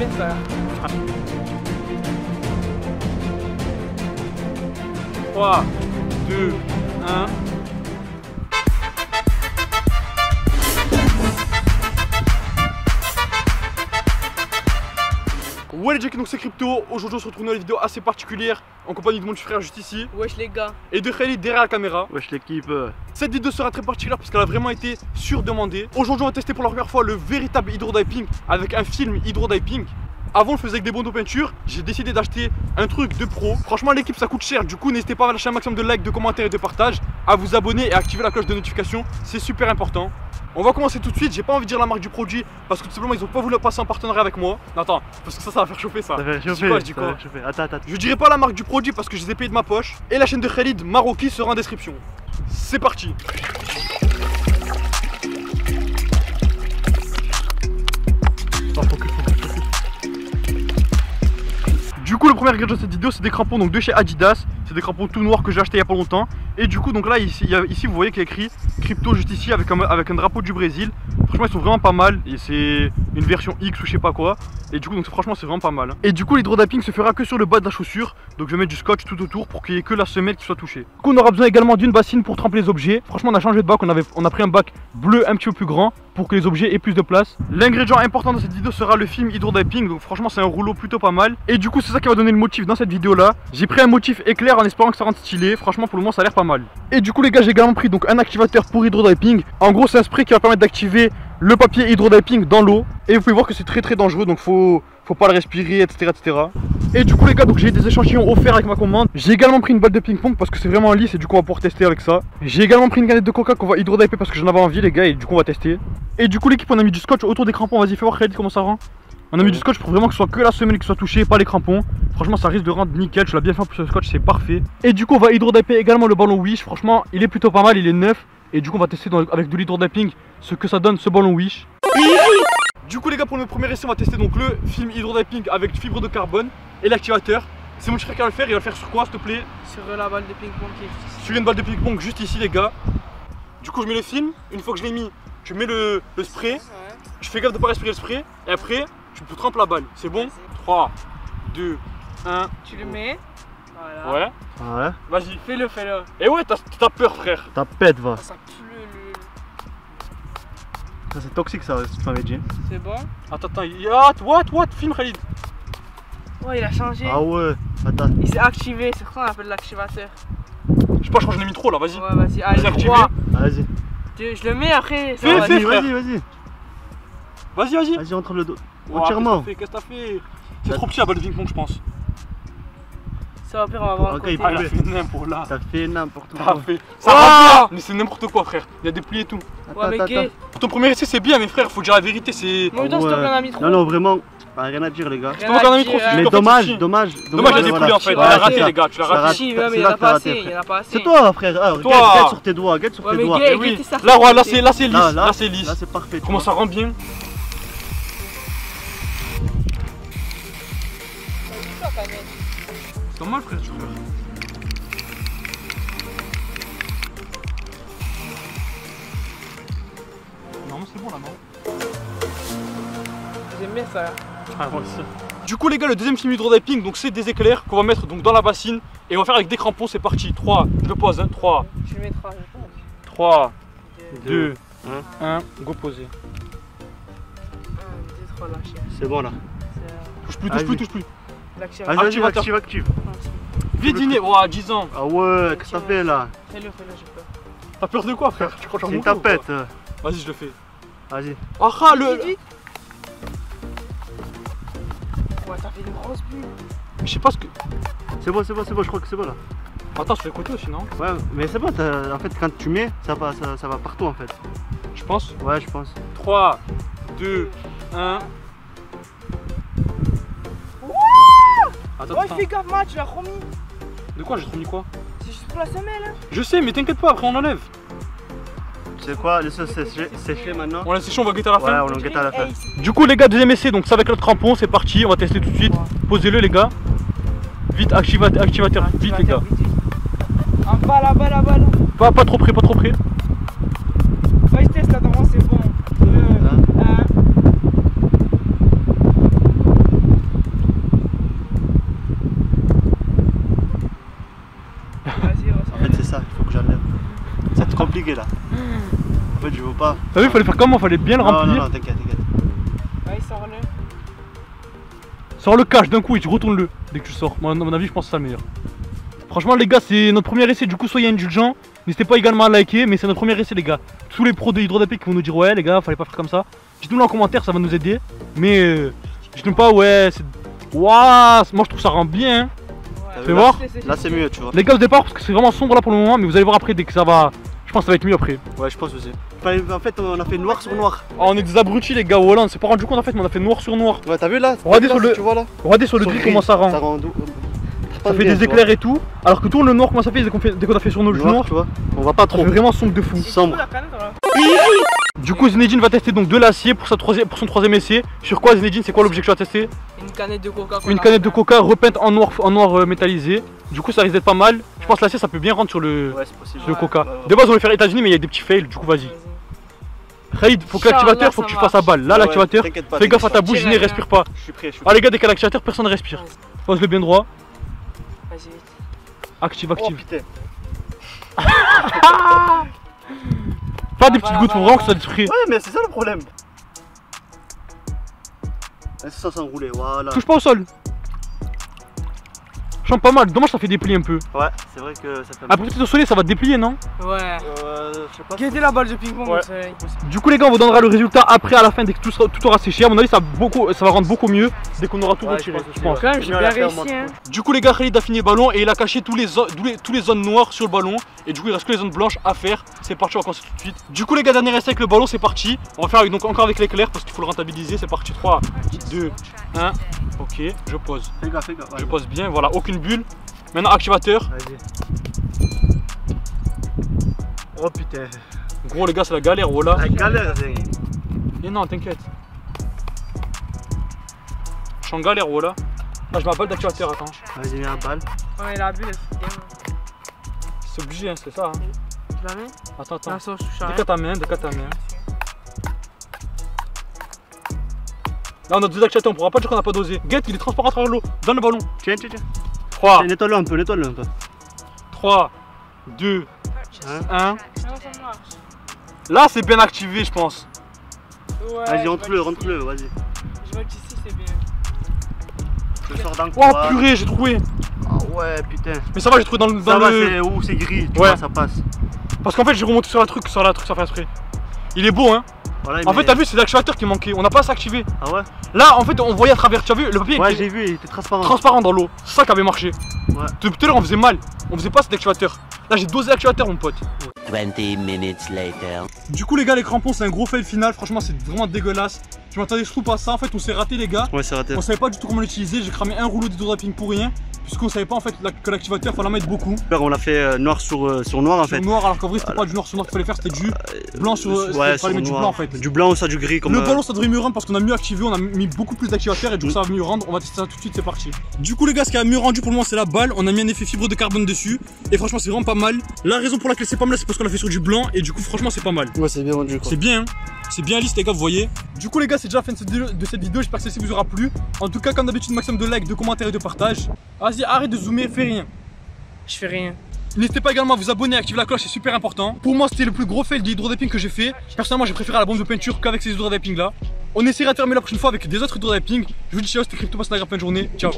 J'aime bien ça. 3, 2, 1. Ouais les Jackie, donc c'est Crypto. Aujourd'hui on se retrouve dans une vidéo assez particulière en compagnie de mon petit frère juste ici Wesh les gars. et de Khalid derrière la caméra. Wesh l'équipe. Cette vidéo sera très particulière parce qu'elle a vraiment été surdemandée. Aujourd'hui on va tester pour la première fois le véritable hydrodiping avec un film hydrodiping. Avant, je faisais avec des bons de peinture. J'ai décidé d'acheter un truc de pro. Franchement, l'équipe, ça coûte cher. Du coup, n'hésitez pas à lâcher un maximum de likes, de commentaires et de partages, à vous abonner et à activer la cloche de notification. C'est super important. On va commencer tout de suite. J'ai pas envie de dire la marque du produit parce que tout simplement, ils ont pas voulu passer en partenariat avec moi. Non, attends, parce que ça, ça va faire chauffer ça. Je dis quoi, je dis ça quoi fait chauffer. Attends, attends. Je dirai pas la marque du produit parce que je les ai payés de ma poche. Et la chaîne de Khalid Maroki sera en description. C'est parti. Du coup, le premier ingrédient de cette vidéo, c'est des crampons donc de chez Adidas. C'est des crampons tout noirs que j'ai acheté il y a pas longtemps. Et du coup, donc là, ici, vous voyez qu'il y a écrit crypto juste ici avec un, drapeau du Brésil. Franchement, ils sont vraiment pas mal. Et c'est une version X ou je sais pas quoi. Et du coup, donc franchement, c'est vraiment pas mal. hein. Et du coup, l'hydrodapping se fera que sur le bas de la chaussure. Donc, je vais mettre du scotch tout autour pour qu'il y ait que la semelle qui soit touchée. Du coup, on aura besoin également d'une bassine pour tremper les objets. Franchement, on a changé de bac. On, avait, on a pris un bac bleu un petit peu plus grand pour que les objets aient plus de place. L'ingrédient important dans cette vidéo sera le film hydrodiping. Donc, franchement, c'est un rouleau plutôt pas mal. Et du coup, c'est ça qui va donner le motif dans cette vidéo là. J'ai pris un motif éclair en espérant que ça rende stylé. Franchement, pour le moment, ça a l'air pas mal. Et du coup, les gars, j'ai également pris donc un activateur pour hydrodiping. En gros, c'est un spray qui va permettre d'activer le papier hydrodiping dans l'eau. Et vous pouvez voir que c'est très très dangereux. Donc, faut, faut pas le respirer, etc., etc. Et du coup, les gars, donc j'ai des échantillons offerts avec ma commande. J'ai également pris une balle de ping-pong parce que c'est vraiment lisse et du coup, on va pouvoir tester avec ça. J'ai également pris une canette de coca qu'on va hydrodaper parce que j'en avais envie, les gars, et du coup, on va tester. Et du coup, l'équipe, on a mis du scotch autour des crampons. Vas-y, fais voir, Khalid, comment ça rend. On a mis du scotch pour vraiment que ce soit que la semelle qui soit touchée, pas les crampons. Franchement, ça risque de rendre nickel. Tu l'as bien fait en plus, le scotch, c'est parfait. Et du coup, on va hydrodaper également le ballon Wish. Franchement, il est plutôt pas mal, il est neuf. Et du coup, on va tester dans- avec de l'hydrodaping ce que ça donne ce ballon Wish. Du coup, les gars, pour le premier essai, on va tester donc le film hydrodaping avec fibre de carbone et l'activateur. C'est mon frère qui va le faire. Il va le faire sur quoi, s'il te plaît Sur la balle de ping-pong qui est juste ici. Sur une balle de ping-pong juste ici, les gars. Du coup, je mets le film. Une fois que je l'ai mis, je mets le, le spray. Je fais gaffe de pas respirer le spray. Et après, je trempe la balle. C'est bon 3, 2, 1. Tu le mets. Voilà. Ouais. Ouais. Vas-y. Fais-le, fais-le. Et ouais, t'as t'as peur, frère. Ta pète va. Ça pue le. Ça c'est toxique ça, tu m'avais dit. C'est bon Attends, attends. y- What, what, what? Film, Khalid. Ouais, il a changé. Ah ouais. Attends. Il s'est activé, c'est quoi on appelle l'activateur Je sais pas, je crois que j'en ai mis trop là. Vas-y. Ouais, vas-y, allez, activé. 3. Vas-y. Je le mets après. Vas-y, vas-y, vas-y. Vas-y, vas-y. Vas-y, entre le dos. Ouah, Entièrement. Qu'est-ce que t'as fait C'est trop petit la balle de ping-pong, je pense. Ça va, pire, on va voir. Ok, à. Ah, il a fait n'importe là. T'as fait n'importe quoi. fait. Ça Oh va bien, Mais c'est n'importe quoi, frère. Il y a des plis et tout. Ouais, mais Attends, gay. attends. Ton premier essai, c'est bien, mais frère, faut dire la vérité. C'est. Temps, trop. Non, non, vraiment. ah, Rien à dire, les gars. Je te vois qu'on a mis trop, à Mais dommage, c'est- dommage. Dommage, il y a des poulies en fait. A c'est raté, les gars. Tu l'as Ça raté. mais il y en a pas assez. C'est toi, frère. Ah, regarde sur tes doigts. Regarde sur tes doigts. Là, là, c'est là, c'est lisse. Là, c'est lisse. Là, c'est parfait. tu Comment ça rend bien C'est normal, frère, tu. Non, c'est bon là, non J'aime bien ça. Ah, moi aussi. Du coup, les gars, le deuxième film hydrodiping, donc c'est des éclairs qu'on va mettre donc dans la bassine et on va faire avec des crampons. C'est parti. 3, je le pose. Hein. 3, Tu le mettras, je pense. 3, Deux, 2, 1, go poser. 1, 2, 3, lâcher. C'est bon là. Touche plus, touche Vas-y. plus, touche plus. L'activateur. Vas-y, vas-y, active, active. Vite dîner, ouah, 10 ans. Ah ouais, qu'est-ce que t'as fait là Fais-le, fais-le, j'ai peur. T'as peur de quoi, frère? Tu crois que C'est une tapette. Vas-y, je le fais. Vas-y. Ah, ah, le. Vite, vite. Ouais, ça fait une grosse bulle. Je sais pas ce que. C'est bon, c'est bon, c'est bon, je crois que c'est bon là. Attends, je fais côté aussi, non Ouais, mais c'est bon, t'as- en fait, quand tu mets, ça va, ça, ça va partout en fait. Je pense. Ouais, je pense. 3, 2, 1. Attends, Ouais, attends. fais gaffe, Matt, tu l'as remis. De quoi J'ai trop mis quoi C'est juste pour la semelle. Hein. Je sais, mais t'inquiète pas, après on enlève. Tu sais quoi, laisse sécher, sécher maintenant. On laisse sécher, on va guetter à la Ouais, fin. on le guette à la fin. C'est- Du coup, les gars, deuxième essai, donc ça avec notre crampon, c'est parti, on va tester tout de suite. Posez-le, les gars. Vite, activateur, activateur, vite, les gars. Vite, vite. En bas, là-bas, là-bas. Là. Pas, pas trop près, pas trop près. Vas-y, teste là devant, c'est bon. 2, Hein 1. fait, je veux pas. T'as vu, fallait faire comment Fallait bien le Non, remplir. non, non, t'inquiète, t'inquiète. Ouais, sors-le. Sors le cache d'un coup et tu retournes-le dès que tu sors. Moi, à mon avis, je pense que c'est ça le meilleur. Franchement, les gars, c'est notre premier essai. Du coup, soyez indulgents. N'hésitez pas également à liker, mais c'est notre premier essai, les gars. Tous les pros de hydrodapé qui vont nous dire, ouais, les gars, fallait pas faire comme ça. Dites-nous en commentaire, ça va nous aider. Mais euh, dites-nous pas, ouais, c'est. Waouh, moi je trouve ça rend bien. hein. T'as Fais voir. Là, c'est mieux, tu vois. Les gars, au départ, parce que c'est vraiment sombre là pour le moment, mais vous allez voir après dès que ça va. Je pense que ça va être mieux après. Ouais, je pense aussi. En fait, on a fait noir sur noir. Oh, on est des abrutis, les gars, au Hollande. C'est pas rendu compte en fait, mais on a fait noir sur noir. Ouais, t'as vu là Regardez sur le- Tu vois là Regardez sur le gris, comment ça rend. Ça rend. Ça fait bien, des éclairs et tout. Alors que tout le noir, comment ça fait dès qu'on fait, dès qu'on a fait sur nos noirs tu vois. On va pas Ça trop. fait vraiment sombre de fou. Sombre. du coup, la canette, là. Du coup, Zinedine va tester donc de l'acier pour, sa troisième- pour son troisième essai. Sur quoi, Zinedine C'est quoi l'objet que tu vas tester Une canette de coca. Une canette de coca repeinte en noir, en noir euh, métallisé. Du coup, ça risque d'être pas mal. Je pense que l'acier ça peut bien rendre sur le, Ouais, c'est possible. sur le Ouais. coca. Ouais, ouais. De base, on voulait faire États-Unis, mais il y a des petits fails. Du coup, vas-y. Khalid, faut que l'activateur, faut que tu fasses à balle. Là, Ouais, l'activateur, fais gaffe à ta bouche, pas. Ziné, respire pas. Je suis prêt, je suis Ah, les gars, dès qu'il y a l'activateur, personne ne respire. Pose le bien droit. Vas-y, vite. Active, Oh active. putain. Pas des petites gouttes, voilà, vraiment que ça détruise. Ouais, mais c'est ça le problème. Laisse ça s'enrouler, voilà. Touche pas au sol. Pas mal. Dommage, ça fait déplier un peu. Ouais, c'est vrai que ça fait. Après, peut-être au soleil, ça va déplier, non? Ouais. Euh, je sais pas. Guettez la balle de ping-pong Ouais. au soleil? Du coup les gars on vous donnera le résultat après à la fin dès que tout, sera- tout aura séché. À mon avis ça va, beaucoup, ça va rendre beaucoup mieux dès qu'on aura tout Ouais, retiré. je pense. Quand même, j'ai bien réussi, hein. Du coup les gars Khalid a fini le ballon et il a caché tous les, tous les, tous les zones noires sur le ballon. Et du coup il reste que les zones blanches à faire. C'est parti on va commencer tout de suite. Du coup les gars dernier essai avec le ballon c'est parti. On va faire avec- donc encore avec l'éclair parce qu'il faut le rentabiliser. C'est parti 3, 2, 1. Ok je pose. Fais gaffe, fais gaffe. Je pose bien, voilà, aucune bulle. Maintenant activateur. Vas-y. Oh putain. Gros les gars c'est la galère voilà. La galère. Et non t'inquiète. Je suis en galère voilà. Là je mets la balle d'activateur attends. Vas-y, mets la balle. Ouais, la bulle. C'est obligé hein, c'est ça. hein. Tu la mets Attends attends. Rien. Décale ta main, décale ta main. Là on a deux activateurs, on pourra pas dire qu'on a pas dosé. Get, il est transparent à travers l'eau. Donne le ballon. Tiens, tiens, tiens. 3, Nettoie-le un peu, nettoie-le un peu. 3, 2, Hein 1. Non, ça marche. Là c'est bien activé je pense. Ouais, Vas-y, rentre-le, rentre-le, vas-y. Je vois qu'ici, c'est bien. Je sors dans le Oh purée, j'ai trouvé. Ah ouais, putain. Mais ça va, j'ai trouvé dans le. Ça Dans va, le... c'est où? C'est gris, tu Ouais. vois, ça passe. Parce qu'en fait j'ai remonté sur la truc, sur la truc, ça fait exprès. Il est beau hein. Voilà, En mais- fait t'as vu c'est l'activateur qui manquait, on n'a pas s'activer. Ah ouais Là en fait on voyait à travers, tu as vu le papier Ouais, était j'ai vu, il était transparent. transparent dans l'eau. C'est ça qui avait marché. Ouais. Depuis tout à l'heure on faisait mal, on faisait pas cet activateur. Là j'ai dosé l'activateur mon pote. 20 minutes later. Du coup les gars les crampons c'est un gros fail final, franchement c'est vraiment dégueulasse. Je m'attendais surtout pas à ça, en fait on s'est raté les gars. Ouais, c'est raté. On savait pas du tout comment l'utiliser, j'ai cramé un rouleau d'hydrodrapping pour rien. Puisqu'on savait pas en fait la- que l'activateur fallait en mettre beaucoup. On l'a fait euh, noir sur, euh, sur noir en Sur fait. noir alors qu'en vrai c'était pas du noir sur noir qu'il fallait faire, c'était du blanc sur. Euh, ouais, fallait sur mettre du noir. blanc en fait. Du blanc ou ça du gris comme. Le euh, ballon ça devrait mieux rendre parce qu'on a mieux activé, on a mis beaucoup plus d'activateurs et du coup Mm. ça va mieux rendre. On va tester ça tout de suite, c'est parti. Du coup les gars, ce qui a mieux rendu pour le moment c'est la balle. On a mis un effet fibre de carbone dessus et franchement c'est vraiment pas mal. La raison pour laquelle c'est pas mal c'est parce qu'on l'a fait sur du blanc et du coup franchement c'est pas mal. Ouais, c'est bien rendu quoi. C'est bien, hein. c'est bien lisse les gars, vous voyez. Du coup les gars, c'est déjà la fin de cette vidéo, de cette vidéo. j'espère que celle-ci vous aura plu. En tout cas, comme d'habitude, maximum de likes, de commentaires et de partage. Vas-y, arrête de zoomer, fais rien. Je fais rien. N'hésitez pas également à vous abonner, à activer la cloche, c'est super important. Pour moi, c'était le plus gros fail d'hydrodaping que j'ai fait. Personnellement, j'ai préféré la bombe de peinture qu'avec ces hydrodaping là. On essaiera de mieux la prochaine fois avec des autres hydrodaping. Je vous dis ciao, c'était Crypto, passe une agréable fin de journée. Ciao.